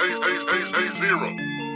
A, A, A, A, zero.